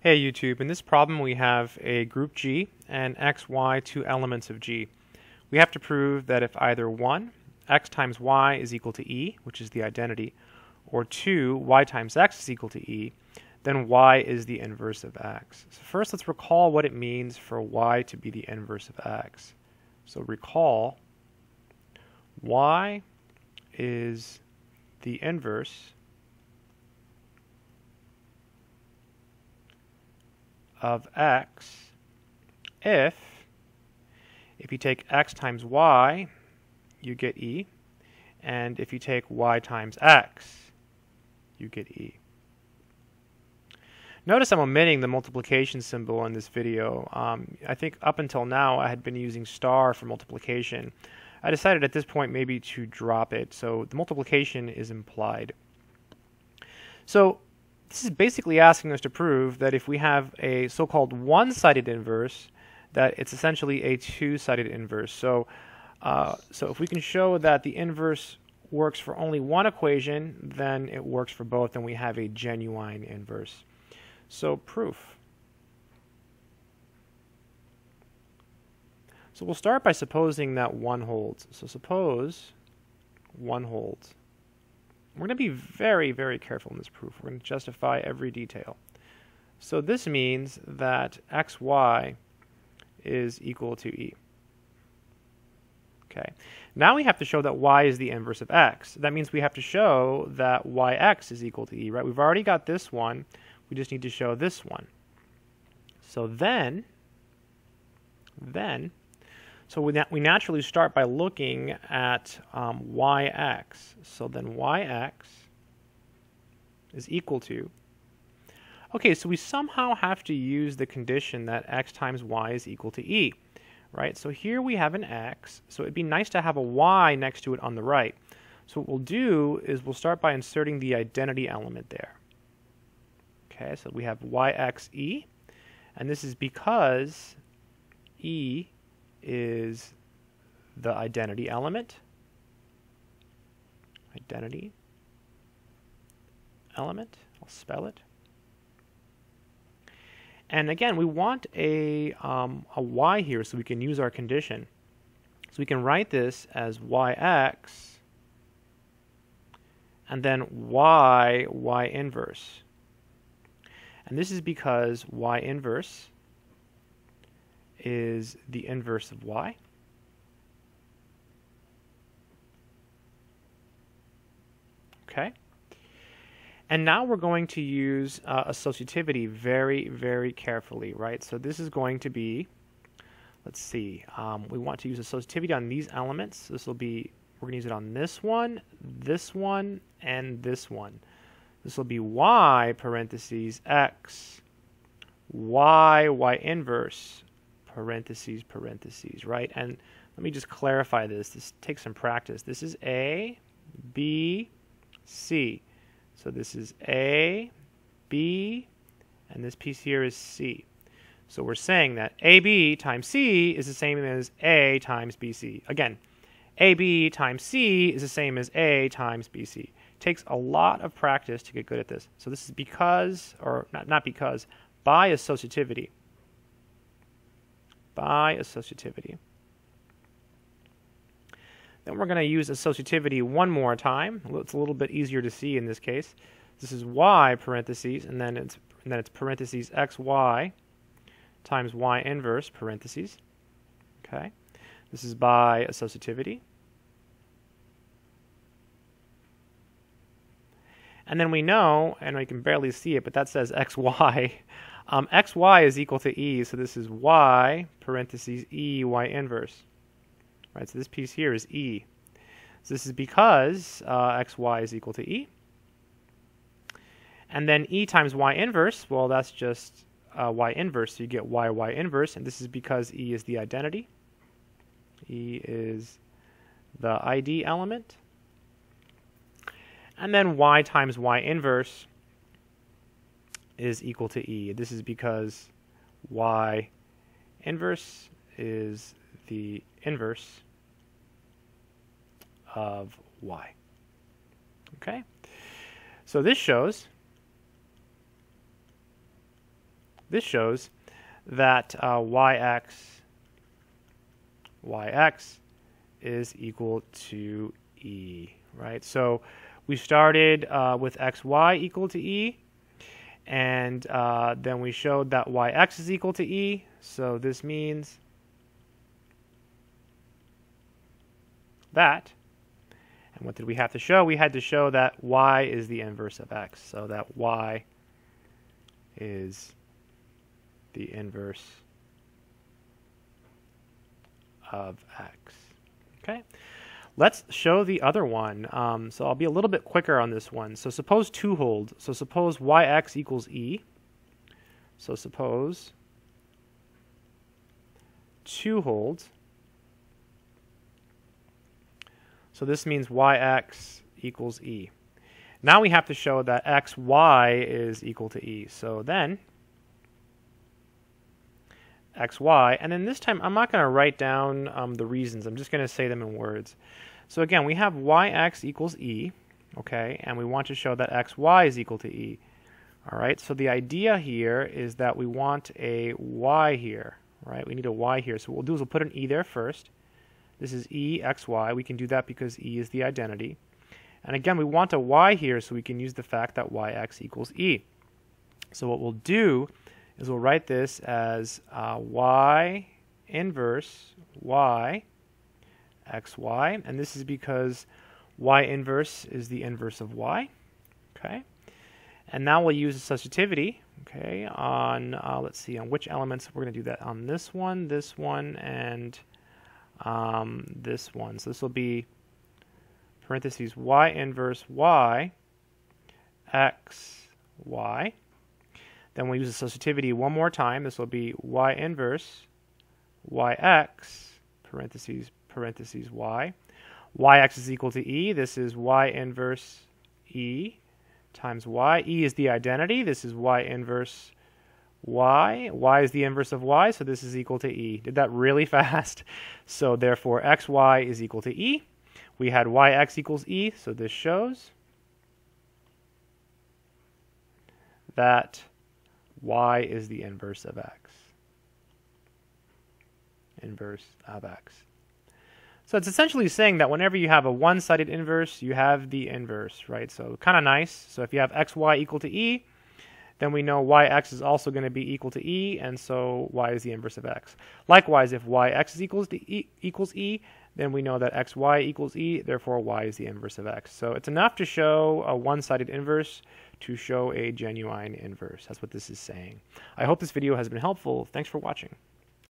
Hey YouTube, in this problem we have a group G and x, y, two elements of G. We have to prove that if either 1, x times y is equal to e, which is the identity, or 2, y times x is equal to e, then y is the inverse of x. So first let's recall what it means for y to be the inverse of x. So recall y is the inverse of x if if you take x times y, you get e, and if you take y times x, you get e. Notice I'm omitting the multiplication symbol in this video. Um, I think up until now I had been using star for multiplication. I decided at this point maybe to drop it, so the multiplication is implied. So this is basically asking us to prove that if we have a so-called one-sided inverse, that it's essentially a two-sided inverse. So, uh, so if we can show that the inverse works for only one equation, then it works for both, and we have a genuine inverse. So proof. So we'll start by supposing that one holds. So suppose one holds. We're going to be very, very careful in this proof. We're going to justify every detail. So this means that xy is equal to e. Okay. Now we have to show that y is the inverse of x. That means we have to show that yx is equal to e, right? We've already got this one. We just need to show this one. So then, then so we, we naturally start by looking at um, yx. So then yx is equal to, okay, so we somehow have to use the condition that x times y is equal to e, right? So here we have an x, so it'd be nice to have a y next to it on the right. So what we'll do is we'll start by inserting the identity element there. Okay, so we have yxe, and this is because e is the identity element. Identity element. I'll spell it. And again, we want a, um, a y here so we can use our condition. So we can write this as yx and then y, y inverse. And this is because y inverse is the inverse of y. Okay. And now we're going to use uh, associativity very, very carefully, right? So this is going to be, let's see, um, we want to use associativity on these elements. This will be, we're going to use it on this one, this one, and this one. This will be y parentheses x, y, y inverse, parentheses, parentheses, right? And let me just clarify this. This takes some practice. This is A, B, C. So this is A, B, and this piece here is C. So we're saying that AB times C is the same as A times BC. Again, AB times C is the same as A times BC. It takes a lot of practice to get good at this. So this is because, or not, not because, by associativity by associativity. Then we're going to use associativity one more time. It's a little bit easier to see in this case. This is y parentheses, and then it's and then it's parentheses xy times y inverse parentheses. Okay, this is by associativity. And then we know, and we can barely see it, but that says xy um, xy is equal to e, so this is y parentheses e y inverse. Right, so this piece here is e. So this is because uh, xy is equal to e. And then e times y inverse, well, that's just uh, y inverse, so you get y y inverse, and this is because e is the identity. E is the ID element. And then y times y inverse is equal to e. This is because y inverse is the inverse of y. Okay? So this shows this shows that uh, yx yx is equal to e, right? So we started uh, with xy equal to e, and uh, then we showed that yx is equal to e. So this means that. And what did we have to show? We had to show that y is the inverse of x. So that y is the inverse of x. Okay, let's show the other one. Um, so I'll be a little bit quicker on this one. So suppose 2 hold. So suppose yx equals e. So suppose 2 holds. So this means yx equals e. Now we have to show that xy is equal to e. So then xy, and then this time I'm not going to write down um, the reasons. I'm just going to say them in words. So again, we have yx equals e, okay, and we want to show that xy is equal to e. All right, so the idea here is that we want a y here, right? We need a y here. So what we'll do is we'll put an e there first. This is e, x, y. We can do that because e is the identity. And again, we want a y here, so we can use the fact that yx equals e. So what we'll do is we'll write this as uh, y inverse y xy, and this is because y inverse is the inverse of y. Okay, and now we'll use the associativity. Okay, on uh, let's see on which elements we're going to do that on this one, this one, and um, this one. So this will be parentheses y inverse y x y. Then we'll use the associativity one more time. This will be y inverse yx parentheses parentheses y. yx is equal to e. This is y inverse e times y. e is the identity. This is y inverse y. y is the inverse of y, so this is equal to e. Did that really fast? So therefore xy is equal to e. We had yx equals e, so this shows that y is the inverse of x. Inverse of x. So it's essentially saying that whenever you have a one-sided inverse, you have the inverse, right? So kind of nice. So if you have xy equal to e, then we know yx is also going to be equal to e, and so y is the inverse of x. Likewise, if yx is equals to e, equals e, then we know that xy equals e, therefore y is the inverse of x. So it's enough to show a one-sided inverse to show a genuine inverse. That's what this is saying. I hope this video has been helpful. Thanks for watching.